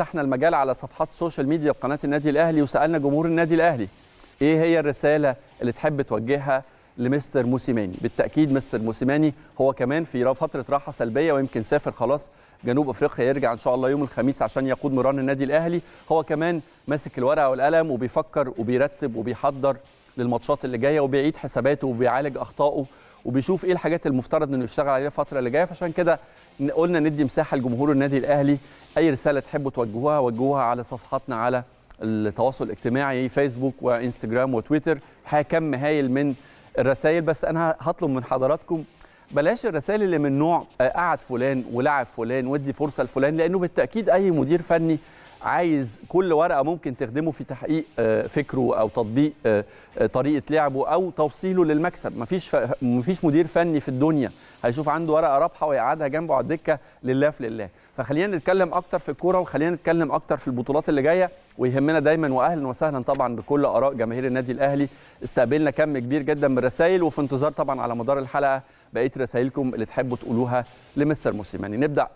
فتحنا المجال على صفحات ال social media بقناة النادي الأهلي وسألنا جمهور النادي الأهلي. إيه هي الرسالة اللي تحب توجهها لمستر موسيماني؟ بالتأكيد مستر موسيماني هو كمان في فترة راحة سلبية ويمكن سافر خلاص جنوب أفريقيا يرجع إن شاء الله يوم الخميس عشان يقود مران النادي الأهلي. هو كمان ماسك الورقة والقلم وبيفكر وبيرتب وبيحضر للماتشات اللي جاية وبيعيد حساباته وبيعالج أخطائه وبيشوف إيه الحاجات المفترض انه يشتغل عليها الفترة اللي جاية. فعشان كده قلنا ندي مساحة لجمهور النادي الأهلي. أي رسالة تحبوا توجهوها وجهوها على صفحاتنا على التواصل الاجتماعي فيسبوك وإنستجرام وتويتر. كم هايل من الرسائل. بس أنا هطلب من حضراتكم بلاش الرسائل اللي من نوع قعد فلان ولعب فلان ودي فرصة لفلان. لأنه بالتأكيد أي مدير فني عايز كل ورقة ممكن تخدمه في تحقيق فكره أو تطبيق طريقة لعبه أو توصيله للمكسب. مفيش مفيش مدير فني في الدنيا هيشوف عنده ورقة رابحة ويقعدها جنبه على الدكة لله في لله. فخلينا نتكلم أكتر في الكورة وخلينا نتكلم أكتر في البطولات اللي جاية. ويهمنا دايما واهلا وسهلا طبعا بكل آراء جماهير النادي الأهلي. استقبلنا كم كبير جدا من الرسائل وفي انتظار طبعا على مدار الحلقة بقية رسائلكم اللي تحبوا تقولوها لمستر موسيماني. نبدأ